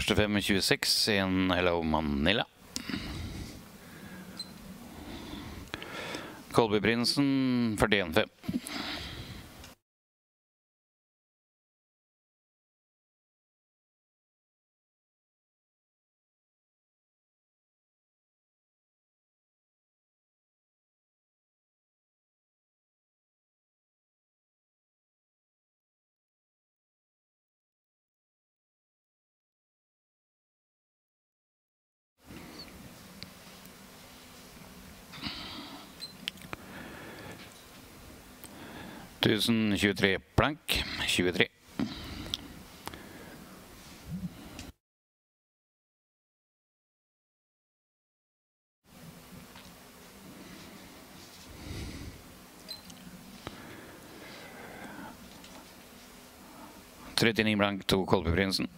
Første fem med 26. En Hello Manila. Kolbeprinsen 41,5. Tusen tjuetre blank. 23. Trettini blank to Kolbeprinsen.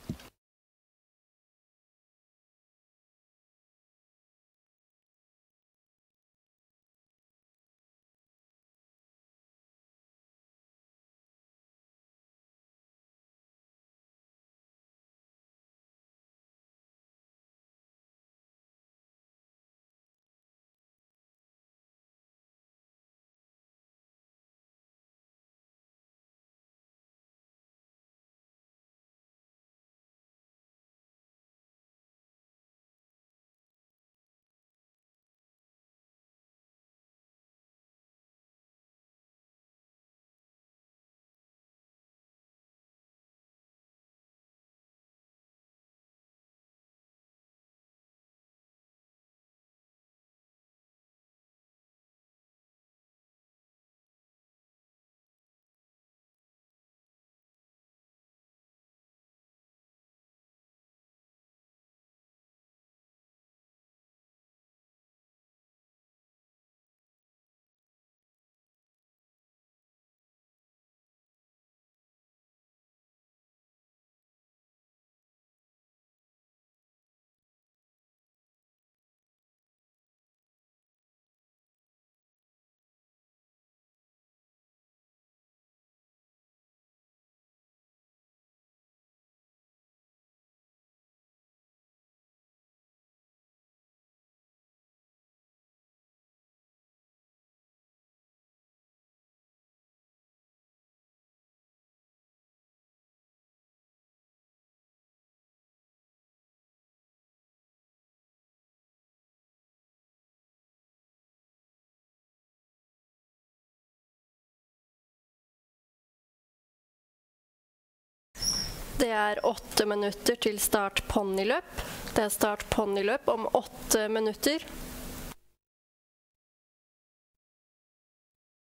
Det er åtte minutter til start ponniløp. Det er start ponniløp om åtte minutter.